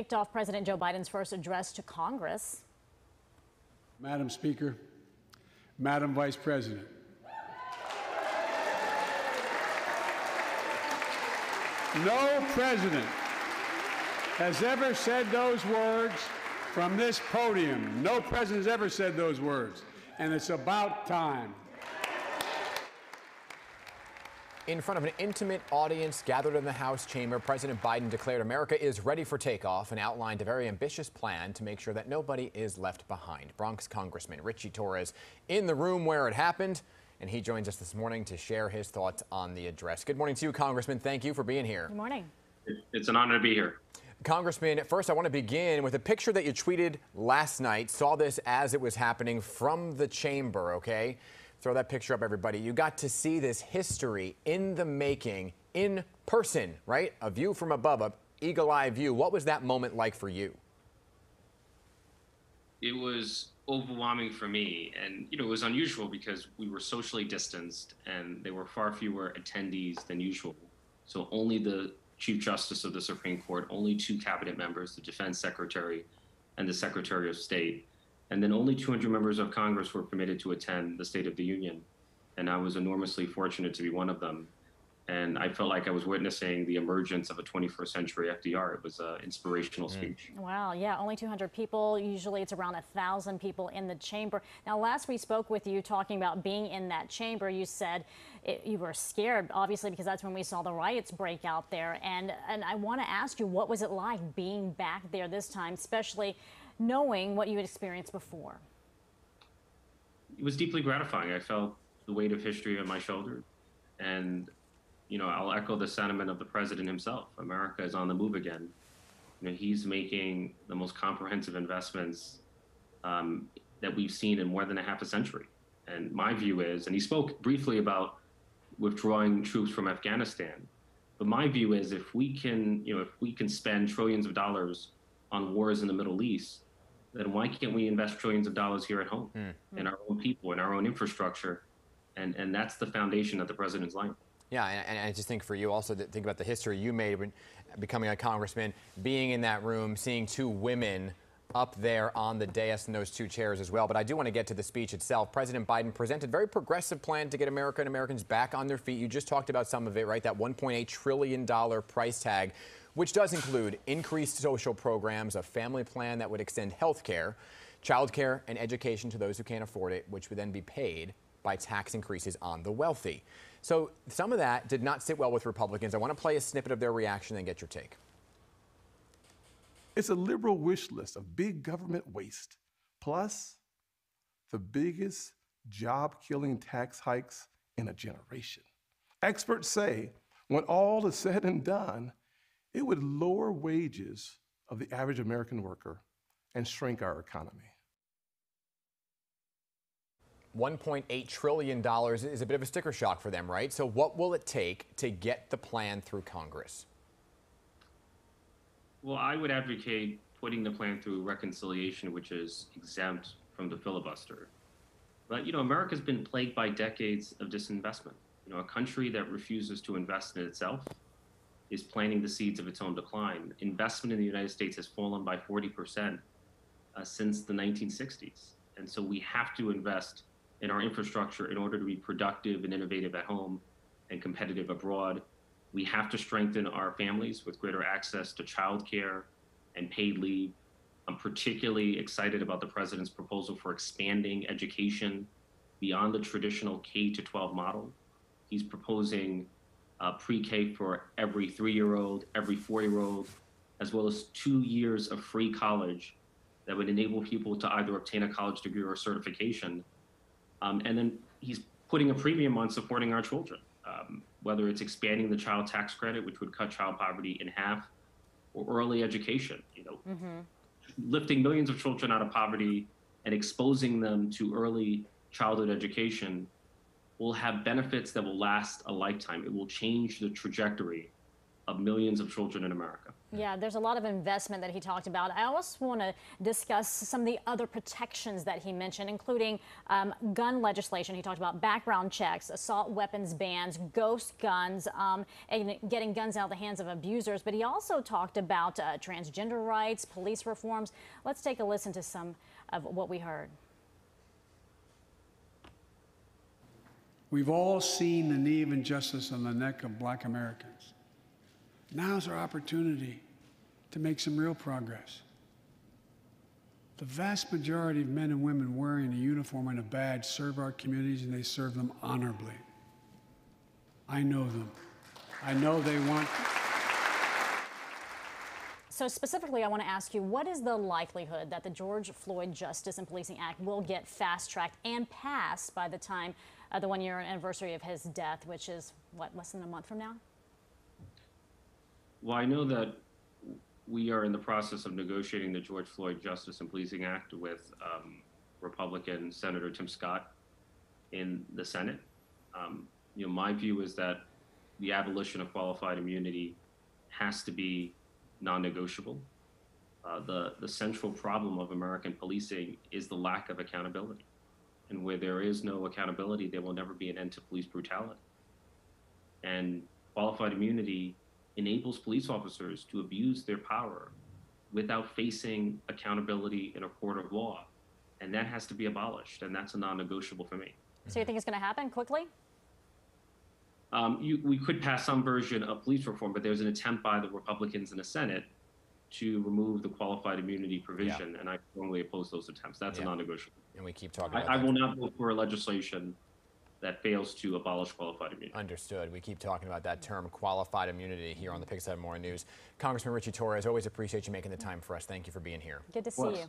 Kicked off President Joe Biden's first address to Congress. Madam Speaker, Madam Vice President, no president has ever said those words from this podium. No president has ever said those words. And it's about time. In front of an intimate audience gathered in the House chamber, President Biden declared America is ready for takeoff and outlined a very ambitious plan to make sure that nobody is left behind. Bronx Congressman Ritchie Torres in the room where it happened, and he joins us this morning to share his thoughts on the address. Good morning to you, Congressman. Thank you for being here. Good morning. It's an honor to be here. Congressman, first I want to begin with a picture that you tweeted last night. Saw this as it was happening from the chamber, okay? Throw that picture up, everybody. You got to see this history in the making, in person, right? A view from above, a eagle eye view. What was that moment like for you? It was overwhelming for me. And, you know, it was unusual because we were socially distanced and there were far fewer attendees than usual. So only the Chief Justice of the Supreme Court, only two cabinet members, the Defense Secretary and the Secretary of State. And then only 200 members of Congress were permitted to attend the State of the Union. And I was enormously fortunate to be one of them. And I felt like I was witnessing the emergence of a 21st century FDR. It was an inspirational mm. speech. Wow, yeah, only 200 people. Usually it's around 1,000 people in the chamber. Now, last we spoke with you talking about being in that chamber, you said it, you were scared, obviously, because that's when we saw the riots break out there. And, and I want to ask you, what was it like being back there this time, especially knowing what you had experienced before? It was deeply gratifying. I felt the weight of history on my shoulders. And, you know, I'll echo the sentiment of the president himself. America is on the move again. You know, he's making the most comprehensive investments um, that we've seen in more than a half a century. And my view is, and he spoke briefly about withdrawing troops from Afghanistan. But my view is if we can, you know, if we can spend trillions of dollars on wars in the Middle East, then why can't we invest trillions of dollars here at home mm. in our own people, in our own infrastructure? And, and that's the foundation that the president's laying. Yeah, and, and, I just think for you also to think about the history you made when becoming a congressman, being in that room, seeing two women up there on the dais in those two chairs as well. But I do want to get to the speech itself. President Biden presented a very progressive plan to get America and Americans back on their feet. You just talked about some of it, right? That $1.8 trillion price tag which does include increased social programs, a family plan that would extend health care, child care, and education to those who can't afford it, which would then be paid by tax increases on the wealthy. So some of that did not sit well with Republicans. I want to play a snippet of their reaction and get your take. It's a liberal wish list of big government waste, plus the biggest job killing tax hikes in a generation. Experts say when all is said and done, it would lower wages of the average American worker and shrink our economy. $1.8 trillion is a bit of a sticker shock for them, right? So, what will it take to get the plan through Congress? Well, I would advocate putting the plan through reconciliation, which is exempt from the filibuster. But, you know, America's been plagued by decades of disinvestment. You know, a country that refuses to invest in itself is planting the seeds of its own decline. Investment in the United States has fallen by 40% uh, since the 1960s. And so we have to invest in our infrastructure in order to be productive and innovative at home and competitive abroad. We have to strengthen our families with greater access to childcare and paid leave. I'm particularly excited about the president's proposal for expanding education beyond the traditional K to 12 model. He's proposing uh, pre-K for every three-year-old, every four-year-old, as well as two years of free college that would enable people to either obtain a college degree or a certification. Um, and then he's putting a premium on supporting our children, um, whether it's expanding the child tax credit, which would cut child poverty in half, or early education. You know, mm-hmm. lifting millions of children out of poverty and exposing them to early childhood education will have benefits that will last a lifetime. It will change the trajectory of millions of children in America. Yeah, there's a lot of investment that he talked about. I also want to discuss some of the other protections that he mentioned, including um, gun legislation. He talked about background checks, assault weapons bans, ghost guns, um, and getting guns out of the hands of abusers. But he also talked about uh, transgender rights, police reforms. Let's take a listen to some of what we heard. We've all seen the knee of injustice on the neck of black Americans. Now's our opportunity to make some real progress. The vast majority of men and women wearing a uniform and a badge serve our communities and they serve them honorably. I know them. I know they want. So specifically, I want to ask you, what is the likelihood that the George Floyd Justice and Policing Act will get fast-tracked and passed by the time uh, the one-year anniversary of his death, which is, what, less than a month from now? Well, I know that we are in the process of negotiating the George Floyd Justice and Policing Act with um, Republican Senator Tim Scott in the Senate. Um, you know, my view is that the abolition of qualified immunity has to be non-negotiable. Uh, the the central problem of American policing is the lack of accountability, and where there is no accountability, there will never be an end to police brutality. And qualified immunity enables police officers to abuse their power without facing accountability in a court of law. And that has to be abolished, and that's a non negotiable for me. So you think it's going to happen quickly? Um, you, we could pass some version of police reform, but there's an attempt by the Republicans in the Senate to remove the qualified immunity provision, and I strongly oppose those attempts. That's Yeah. a non negotiable. And we keep talking I, about I that. will not vote for a legislation that fails to abolish qualified immunity. Understood. We keep talking about that term, qualified immunity, here on the PIX11 Morning News. Congressman Ritchie Torres, always appreciate you making the time for us. Thank you for being here. Good to see you.